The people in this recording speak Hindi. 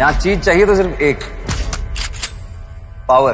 यहाँ चीज़ चाहिए तो सिर्फ़ एक। पावर।